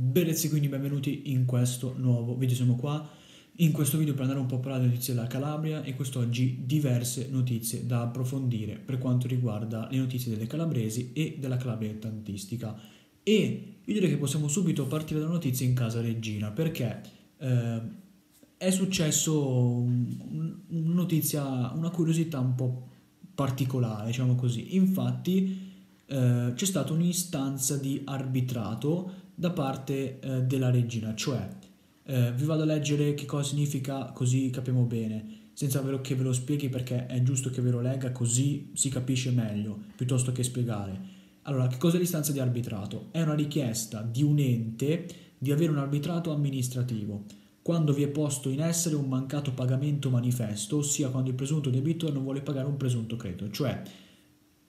Benvezzi quindi benvenuti in questo nuovo video, siamo qua. In questo video per andare un po' a parlare delle notizie della Calabria e quest'oggi diverse notizie da approfondire per quanto riguarda le notizie delle calabresi e della Calabria dilettantistica e io direi che possiamo subito partire da notizie in casa regina perché eh, è successo una notizia, una curiosità un po' particolare diciamo così, infatti eh, c'è stata un'istanza di arbitrato da parte eh, della regina, cioè eh, vi vado a leggere che cosa significa così capiamo bene, senza che ve lo spieghi perché è giusto che ve lo legga così si capisce meglio, piuttosto che spiegare. Allora, che cos'è l'istanza di arbitrato? È una richiesta di un ente di avere un arbitrato amministrativo quando vi è posto in essere un mancato pagamento manifesto, ossia quando il presunto debitore non vuole pagare un presunto credito, cioè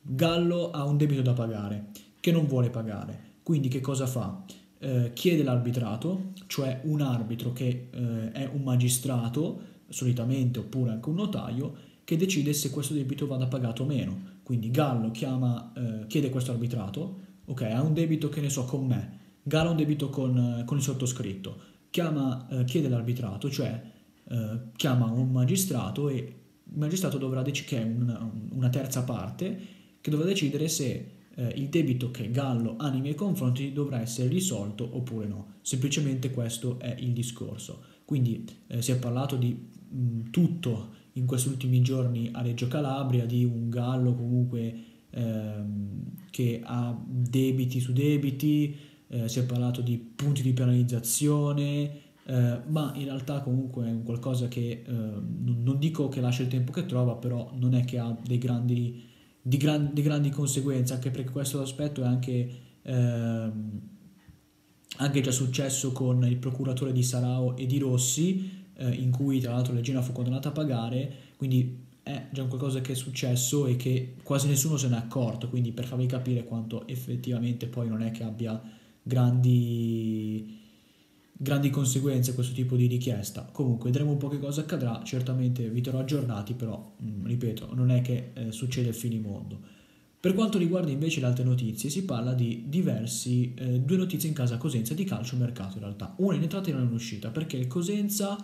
Gallo ha un debito da pagare che non vuole pagare quindi che cosa fa? Eh, chiede l'arbitrato, cioè un arbitro che eh, è un magistrato, solitamente oppure anche un notaio, che decide se questo debito vada pagato o meno. Quindi Gallo chiama, eh, chiede questo arbitrato, ok, ha un debito che ne so con me, Gallo ha un debito con, con il sottoscritto, chiama, eh, chiede l'arbitrato, cioè eh, chiama un magistrato e il magistrato dovrà decidere, che è una, una terza parte, che dovrà decidere se eh, il debito che Gallo ha nei miei confronti dovrà essere risolto oppure no. Semplicemente questo è il discorso. Quindi eh, si è parlato di mh, tutto in questi ultimi giorni a Reggio Calabria, di un Gallo comunque ehm, che ha debiti su debiti, eh, si è parlato di punti di penalizzazione, eh, ma in realtà comunque è qualcosa che eh, non, dico che lascia il tempo che trova, però non è che ha dei grandi di, gran, di grandi conseguenze, anche perché questo aspetto è anche, ehm, anche già successo con il procuratore di Sarao e di Rossi, eh, in cui tra l'altro Legina fu condannata a pagare, quindi è già qualcosa che è successo e che quasi nessuno se n'è accorto, quindi per farvi capire quanto effettivamente poi non è che abbia grandi grandi conseguenze questo tipo di richiesta. Comunque vedremo un po' che cosa accadrà, certamente vi terrò aggiornati, però mh, mm, ripeto, non è che eh, succede il finimondo. Per quanto riguarda invece le altre notizie, si parla di diversi, eh, due notizie in casa Cosenza di calcio mercato in realtà, una in entrata e una in uscita, perché il Cosenza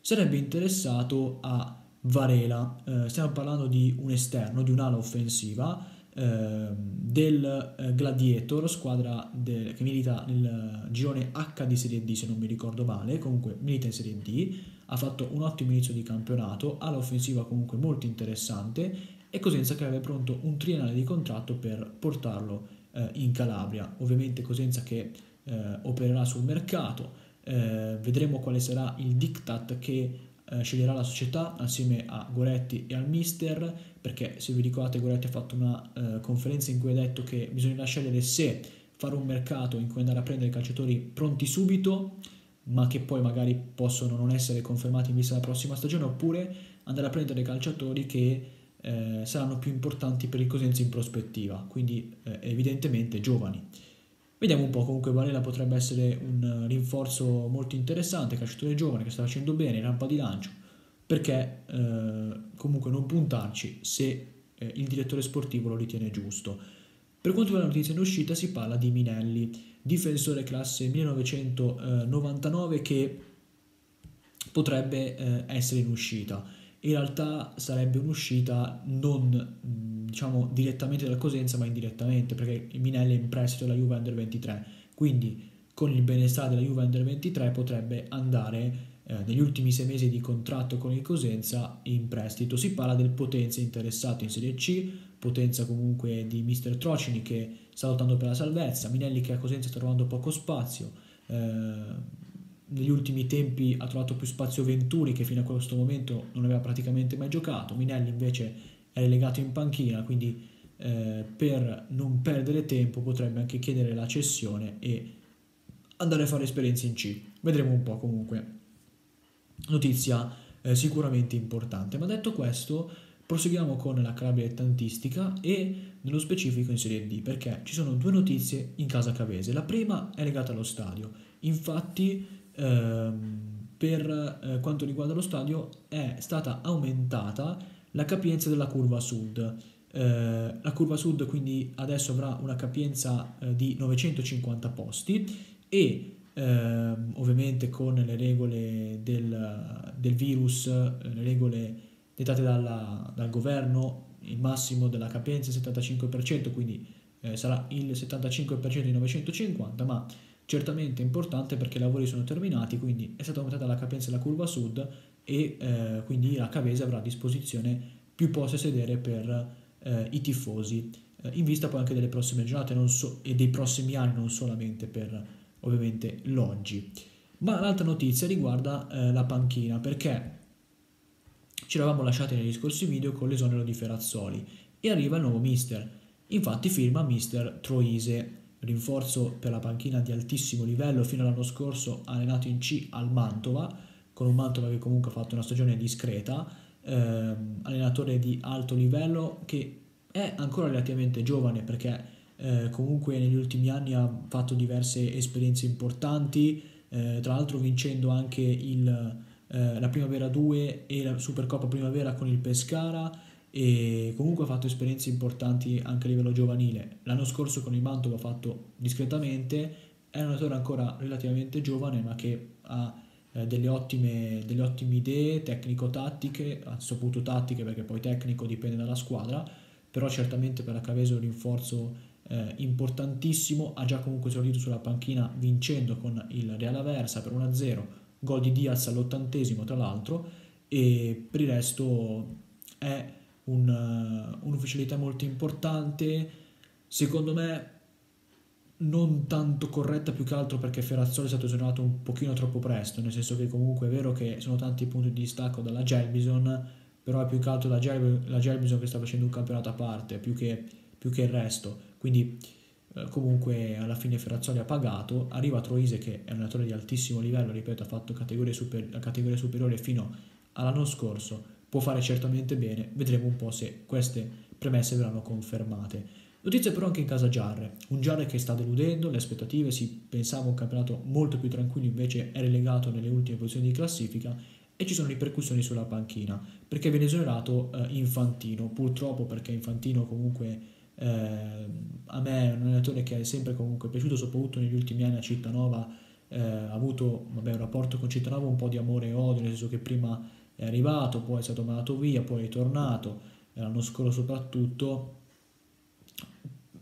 sarebbe interessato a Varela, eh, stiamo parlando di un esterno, di un'ala offensiva, del eh, Gladiator, squadra del, che milita nel girone H di Serie D se non mi ricordo male, comunque milita in Serie D, ha fatto un ottimo inizio di campionato, ha l'offensiva comunque molto interessante e Cosenza che aveva pronto un triennale di contratto per portarlo eh, in Calabria. Ovviamente Cosenza che eh, opererà sul mercato, eh, vedremo quale sarà il diktat che eh, sceglierà la società assieme a Goretti e al mister perché se vi ricordate Goretti ha fatto una eh, conferenza in cui ha detto che bisognerà scegliere se fare un mercato in cui andare a prendere calciatori pronti subito ma che poi magari possono non essere confermati in vista della prossima stagione oppure andare a prendere calciatori che eh, saranno più importanti per il Cosenza in prospettiva quindi eh, evidentemente giovani Vediamo un po', comunque Varela potrebbe essere un rinforzo molto interessante, calciatore giovane che sta facendo bene, rampa di lancio, perché eh, comunque non puntarci se eh, il direttore sportivo lo ritiene giusto. Per quanto riguarda la notizia in uscita si parla di Minelli, difensore classe 1999 che potrebbe eh, essere in uscita. In realtà sarebbe un'uscita non diciamo direttamente dal Cosenza ma indirettamente perché Minelli è in prestito alla Juve Under 23 quindi con il benestare della Juve Under 23 potrebbe andare eh, negli ultimi sei mesi di contratto con il Cosenza in prestito. Si parla del Potenza interessato in Serie C Potenza comunque di Mister Trocini che sta lottando per la salvezza Minelli che a Cosenza sta trovando poco spazio eh, negli ultimi tempi ha trovato più spazio Venturi che fino a questo momento non aveva praticamente mai giocato Minelli invece è relegato in panchina, quindi eh, per non perdere tempo potrebbe anche chiedere la cessione e andare a fare esperienze in C. Vedremo un po' comunque. Notizia eh, sicuramente importante. Ma detto questo, proseguiamo con la Calabria dilettantistica e nello specifico in Serie D, perché ci sono due notizie in casa Cavese. La prima è legata allo stadio. Infatti, ehm, per eh, quanto riguarda lo stadio, è stata aumentata la capienza della curva sud. Eh, la curva sud quindi adesso avrà una capienza eh, di 950 posti e eh, ovviamente con le regole del, del virus, le regole dettate dalla, dal governo, il massimo della capienza è il 75%, quindi eh, sarà il 75% di 950, ma certamente importante perché i lavori sono terminati, quindi è stata aumentata la capienza della curva sud e eh, quindi la Cavese avrà a disposizione più posti a sedere per eh, i tifosi, eh, in vista poi anche delle prossime giornate so, e dei prossimi anni, non solamente per ovviamente l'oggi. Ma l'altra notizia riguarda eh, la panchina, perché ci eravamo lasciati negli scorsi video con l'esonero di Ferrazzoli e arriva il nuovo mister. Infatti firma mister Troise, rinforzo per la panchina di altissimo livello fino all'anno scorso allenato in C al Mantova, con un Mantova che comunque ha fatto una stagione discreta, ehm, allenatore di alto livello che è ancora relativamente giovane perché eh, comunque negli ultimi anni ha fatto diverse esperienze importanti, eh, tra l'altro vincendo anche il, eh, la Primavera 2 e la Supercoppa Primavera con il Pescara e comunque ha fatto esperienze importanti anche a livello giovanile. L'anno scorso con il Mantova ha fatto discretamente, è un allenatore ancora relativamente giovane ma che ha eh, delle, ottime, delle ottime idee tecnico-tattiche, soprattutto tattiche perché poi tecnico dipende dalla squadra, però certamente per la Caveso è un rinforzo eh, importantissimo, ha già comunque esordito sulla panchina vincendo con il Real Aversa per 1-0, gol di Diaz all'ottantesimo tra l'altro, e per il resto è un, uh, un'ufficialità molto importante, secondo me non tanto corretta più che altro perché Ferrazzoli è stato esonerato un pochino troppo presto, nel senso che comunque è vero che sono tanti punti di distacco dalla Gelbison, però è più che altro la, Gel- la Gelbison che sta facendo un campionato a parte, più che, più che il resto. Quindi eh, comunque alla fine Ferrazzoli ha pagato, arriva Troise che è un allenatore di altissimo livello, ripeto, ha fatto categorie, super- categorie superiori fino all'anno scorso, può fare certamente bene, vedremo un po' se queste premesse verranno confermate. Notizie però anche in casa Giarre, un Giarre che sta deludendo le aspettative, si pensava un campionato molto più tranquillo, invece è relegato nelle ultime posizioni di classifica e ci sono ripercussioni sulla panchina, perché viene esonerato eh, Infantino, purtroppo perché Infantino comunque eh, a me è un allenatore che è sempre comunque piaciuto, soprattutto negli ultimi anni a Cittanova, eh, ha avuto vabbè, un rapporto con Cittanova un po' di amore e odio, nel senso che prima è arrivato, poi è stato mandato via, poi è ritornato, l'anno scorso soprattutto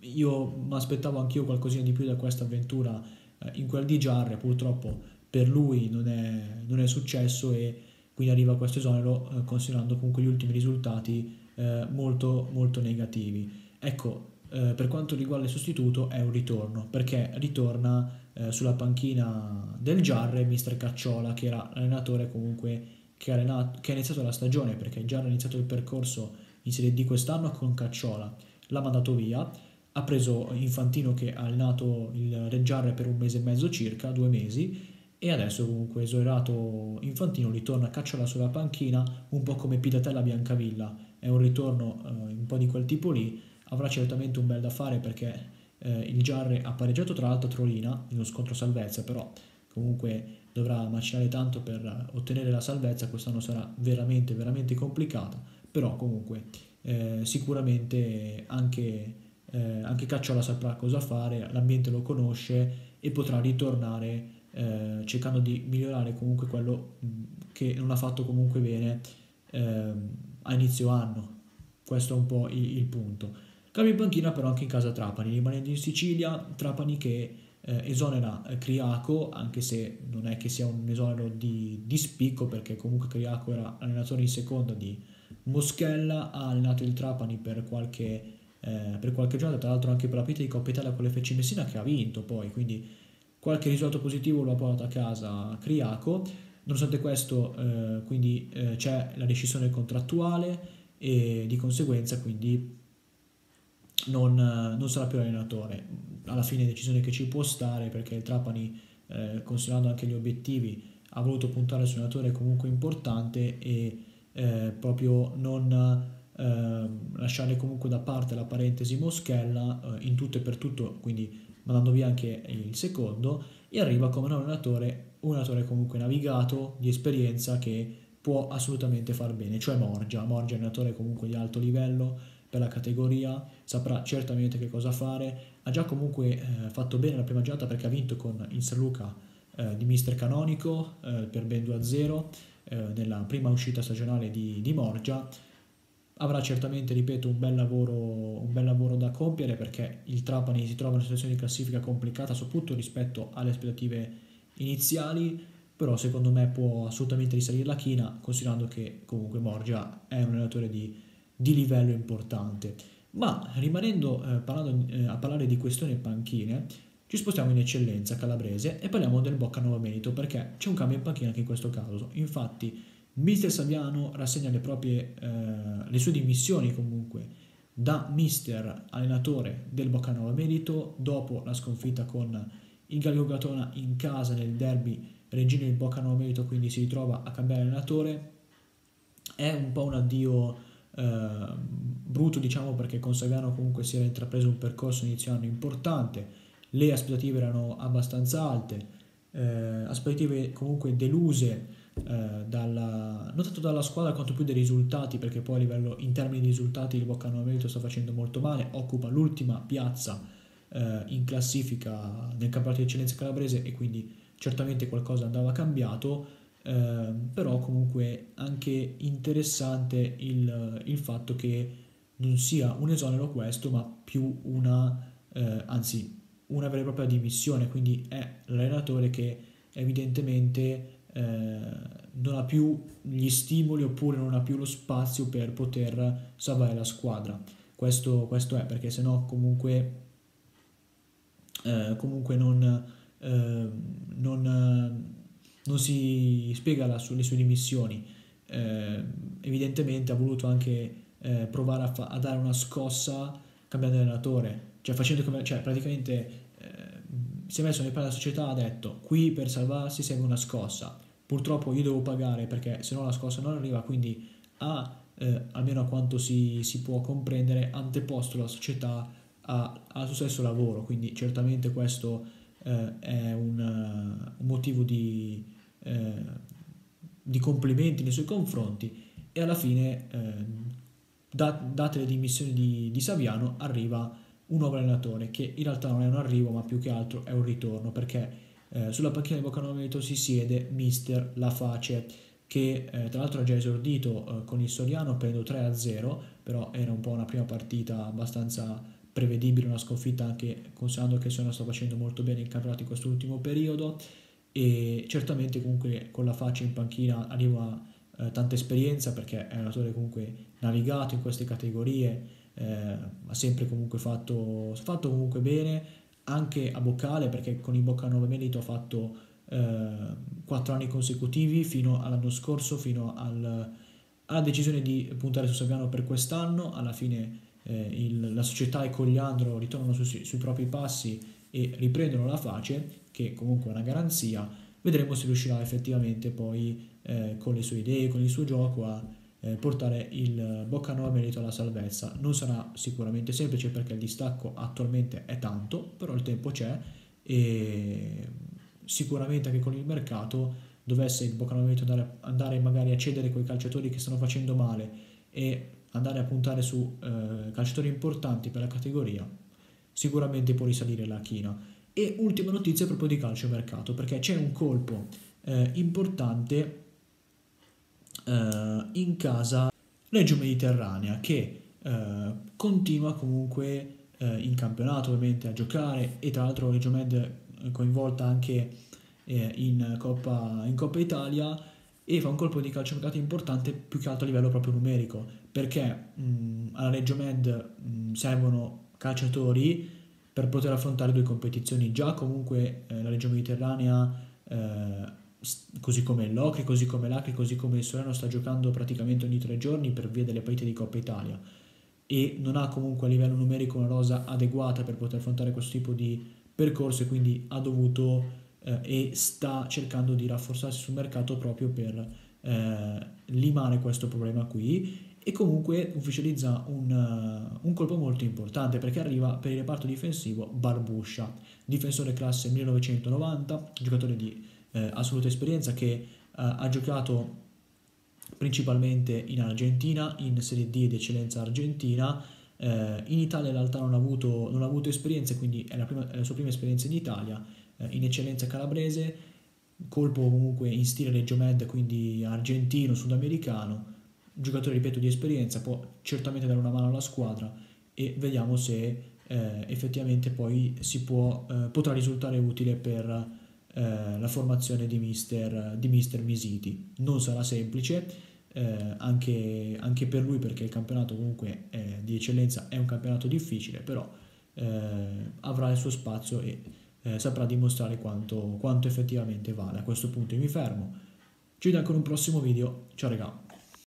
io mi aspettavo anch'io qualcosina di più da questa avventura eh, in quel di Jarre, purtroppo per lui non è, non è successo e quindi arriva questo esonero eh, considerando comunque gli ultimi risultati eh, molto, molto negativi. Ecco, eh, per quanto riguarda il sostituto è un ritorno, perché ritorna eh, sulla panchina del Jarre mister Cacciola, che era l'allenatore comunque che ha, allenato, che ha iniziato la stagione, perché Jarre ha iniziato il percorso in Serie D quest'anno con Cacciola, l'ha mandato via, ha preso Infantino che ha allenato il Reggiarre per un mese e mezzo circa, due mesi, e adesso comunque esonerato Infantino ritorna a Cacciola sulla panchina, un po' come Pidatella Biancavilla, è un ritorno eh, un po' di quel tipo lì, avrà certamente un bel da fare perché eh, il Giarre ha pareggiato tra l'altro Trolina in uno scontro salvezza, però comunque dovrà macinare tanto per ottenere la salvezza, quest'anno sarà veramente veramente complicata, però comunque eh, sicuramente anche eh, anche Cacciola saprà cosa fare, l'ambiente lo conosce e potrà ritornare eh, cercando di migliorare comunque quello che non ha fatto comunque bene eh, a inizio anno. Questo è un po' il, il punto. Cambio in panchina però anche in casa Trapani, rimanendo in Sicilia, Trapani che eh, esonera eh, Criaco, anche se non è che sia un esonero di, di spicco, perché comunque Criaco era allenatore in seconda di Moschella, ha allenato il Trapani per qualche eh, per qualche giornata, tra l'altro anche per la partita di Coppa Italia con l'FC Messina che ha vinto poi, quindi qualche risultato positivo lo ha portato a casa Criaco. Nonostante questo, eh, quindi eh, c'è la decisione contrattuale e di conseguenza quindi non, non, sarà più allenatore. Alla fine decisione che ci può stare perché il Trapani, eh, considerando anche gli obiettivi, ha voluto puntare su un allenatore comunque importante e eh, proprio non eh, lasciare comunque da parte la parentesi Moschella eh, in tutto e per tutto, quindi mandando via anche il secondo, e arriva come un allenatore, un allenatore comunque navigato, di esperienza che può assolutamente far bene, cioè Morgia. Morgia è un allenatore comunque di alto livello, per la categoria, saprà certamente che cosa fare, ha già comunque eh, fatto bene la prima giornata perché ha vinto con il San Luca eh, di Mister Canonico eh, per ben 2-0 eh, nella prima uscita stagionale di, di Morgia, avrà certamente, ripeto, un bel, lavoro, un bel lavoro da compiere perché il Trapani si trova in una situazione di classifica complicata soprattutto rispetto alle aspettative iniziali, però secondo me può assolutamente risalire la china considerando che comunque Morgia è un allenatore di, di livello importante. Ma rimanendo eh, parlando, eh, a parlare di questioni panchine, ci spostiamo in eccellenza calabrese e parliamo del Boccanova Merito perché c'è un cambio in panchina anche in questo caso. Infatti Mister Saviano rassegna le, proprie, eh, le sue dimissioni comunque da mister allenatore del Boccanova Merito dopo la sconfitta con il Galgo Gatona in casa nel derby Regina del Boccanova Merito, quindi si ritrova a cambiare allenatore. È un po' un addio eh, brutto, diciamo, perché con Saviano comunque si era intrapreso un percorso inizio anno importante, le aspettative erano abbastanza alte, eh, aspettative comunque deluse eh, dalla, non tanto dalla squadra quanto più dai risultati, perché poi a livello in termini di risultati il Boccano Merito sta facendo molto male, occupa l'ultima piazza eh, in classifica nel campionato di eccellenza calabrese e quindi certamente qualcosa andava cambiato, eh, però comunque anche interessante il, il, fatto che non sia un esonero questo, ma più una, eh, anzi una vera e propria dimissione, quindi è l'allenatore che evidentemente eh, non ha più gli stimoli oppure non ha più lo spazio per poter salvare la squadra. Questo, questo è perché sennò comunque, eh, comunque non, eh, non, non, si spiega la, le sue dimissioni. Eh, evidentemente ha voluto anche eh, provare a, fa- a, dare una scossa cambiando allenatore, cioè facendo come, cioè praticamente eh, si è messo nei panni della società ha detto qui per salvarsi serve una scossa. Purtroppo io devo pagare perché se no la scossa non arriva, quindi ha, eh, almeno a quanto si, si, può comprendere, anteposto la società al suo stesso lavoro, quindi certamente questo eh, è un, uh, un, motivo di, eh, di, complimenti nei suoi confronti e alla fine, eh, dat, date le dimissioni di, di Saviano, arriva un nuovo allenatore che in realtà non è un arrivo ma più che altro è un ritorno perché eh, sulla panchina di Boccanometo si siede mister Laface che eh, tra l'altro ha già esordito eh, con il Soriano prendendo 3-0 però era un po' una prima partita abbastanza prevedibile una sconfitta anche considerando che il Soriano sta facendo molto bene in campionato in quest'ultimo periodo. E certamente comunque con la faccia in panchina arriva eh, tanta esperienza perché è un allenatore comunque navigato in queste categorie eh, ha sempre comunque fatto, fatto comunque bene anche a Boccale perché con il Bocca 9 Merito ha fatto eh, 4 anni consecutivi fino all'anno scorso, fino al, alla decisione di puntare su Saviano per quest'anno, alla fine eh, il, la società e Cogliandro ritornano su, sui propri passi e riprendono la face, che comunque è una garanzia, vedremo se riuscirà effettivamente poi eh, con le sue idee, con il suo gioco a eh, portare il Boccano a merito alla salvezza. Non sarà sicuramente semplice perché il distacco attualmente è tanto, però il tempo c'è e sicuramente anche con il mercato dovesse il Boccano a merito andare, andare magari a cedere quei calciatori che stanno facendo male e andare a puntare su eh, calciatori importanti per la categoria, sicuramente può risalire la china. E ultima notizia proprio di calcio mercato, perché c'è un colpo eh, importante eh, in casa Reggio Mediterranea che eh, continua comunque eh, in campionato ovviamente a giocare e tra l'altro Reggio Med coinvolta anche eh, in Coppa, in, Coppa, Italia e fa un colpo di calciomercato importante più che altro a livello proprio numerico perché mh, alla Reggio Med mh, servono calciatori per poter affrontare due competizioni. Già comunque eh, la Reggio Mediterranea eh, così come Locri, così come l'Acri, così come il Solano sta giocando praticamente ogni tre giorni per via delle partite di Coppa Italia. E non ha comunque a livello numerico una rosa adeguata per poter affrontare questo tipo di percorso e quindi ha dovuto eh, e sta cercando di rafforzarsi sul mercato proprio per eh, limare questo problema qui e comunque ufficializza un, uh, un, colpo molto importante perché arriva per il reparto difensivo Barbuscia, difensore classe 1990, giocatore di eh, assoluta esperienza che eh, ha giocato principalmente in Argentina, in Serie D ed eccellenza argentina. Eh, in Italia in realtà non ha avuto, non ha avuto esperienze, quindi è la, prima, è la, sua prima esperienza in Italia, eh, in eccellenza calabrese, colpo comunque in stile Reggio Med, quindi argentino, sudamericano, giocatore ripeto di esperienza, può certamente dare una mano alla squadra e vediamo se eh, effettivamente poi si può, eh, potrà risultare utile per eh, la formazione di mister, di mister Misiti. Non sarà semplice, eh, anche, anche, per lui perché il campionato comunque è, di eccellenza è un campionato difficile, però eh, avrà il suo spazio e eh, saprà dimostrare quanto, quanto effettivamente vale. A questo punto io mi fermo. Ci vediamo con un prossimo video. Ciao raga.